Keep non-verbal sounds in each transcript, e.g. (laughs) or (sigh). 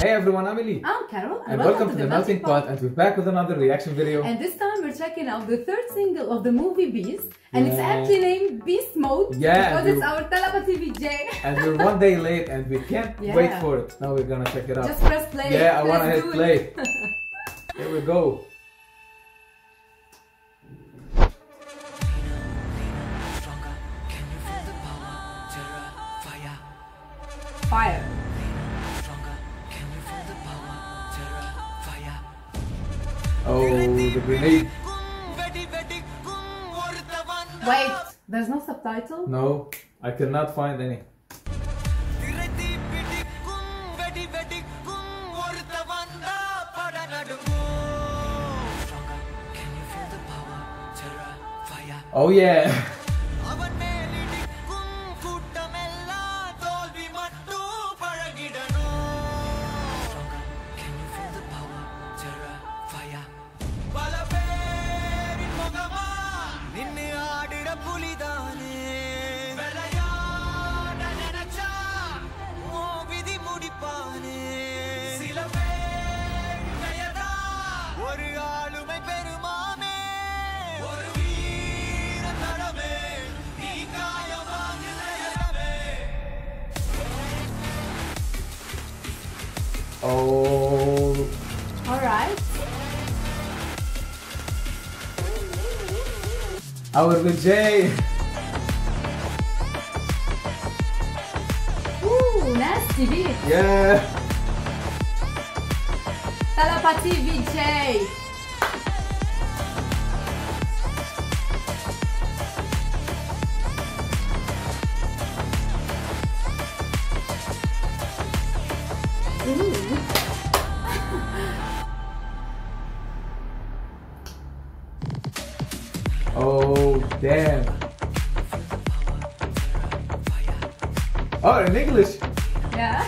Hey everyone, I'm Eli. I'm Carol, And welcome to the Melting Pot, and we're back with another reaction video. And this time we're checking out the third single of the movie Beast, and it's actually named Beast Mode Yeah, because and it's our Thalapathy Vijay. And we're one day late and we can't (laughs) Yeah. wait for it. Now we're gonna check it out. Just press play. yeah, I wanna Let's hit do it. play. (laughs) Here we go. stronger. Can you feel the power? Terra, fire. Oh, the grenade. Wait, there's no subtitle? No, I cannot find any. Oh, Stronger. (laughs) Can Oh. Alright. Our Vijay. Ooh, nasty beat. Yeah. Thalapathy Vijay. Ooh. Oh damn. Oh, in English. Yeah.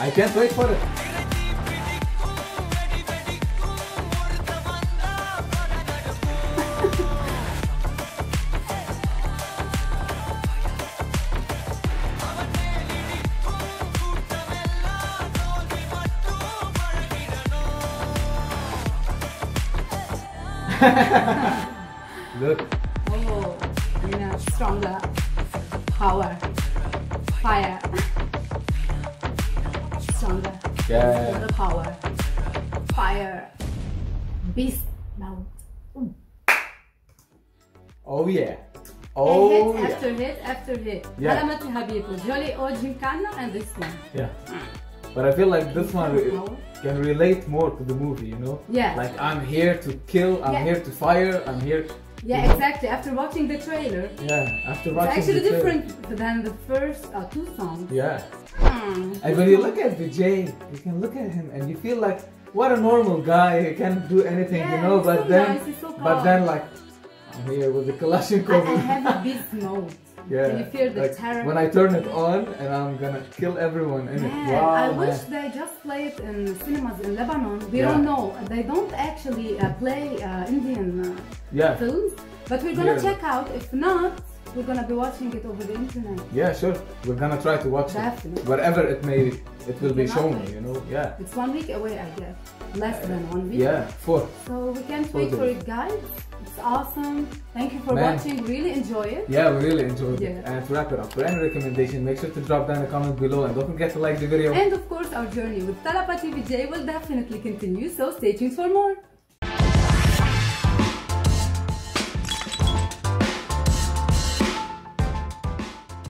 I can't wait for it. (laughs) Look. Stronger power, fire, stronger, Yeah. stronger power, fire, beast mode. Oh yeah. Oh, Oh hit yeah. after hit after hit. Yeah. Jolly O Gymkhana, and this one. Yeah. But I feel like this one can relate more to the movie, you know? Yeah. Like I'm here to kill, I'm Yeah. here to fire, I'm here. Yeah, exactly. After watching the trailer, Yeah. After watching. it's actually the trailer. different than the first uh, two songs. Yeah. Hmm. And when you look at Vijay, you can look at him and you feel like what a normal guy. He can't do anything, you know. But so then, nice, so but then like I'm here with the I, Kalashnikov. I have a beast mode. Yeah. Can you feel the like, terror? When I turn it on and I'm gonna kill everyone in it. Wow. I man. wish they just play it in cinemas in Lebanon. We Yeah. don't know. They don't actually uh, play uh, Indian uh, Yeah. films, but we're gonna Yeah. check out. If not, we're gonna be watching it over the internet. Yeah, sure. We're gonna try to watch Definitely. it wherever it may it will be shown. You know, yeah, It's one week away, I guess. Less than one week. yeah, four. So we can't Four wait for it, guys. It's awesome. Thank you for Man. watching. Really enjoy it. Yeah, we really enjoyed it. Yeah. And to wrap it up, for any recommendation, make sure to drop down a comment below and don't forget to like the video. And of course, our journey with Thalapathy Vijay will definitely continue. So stay tuned for more.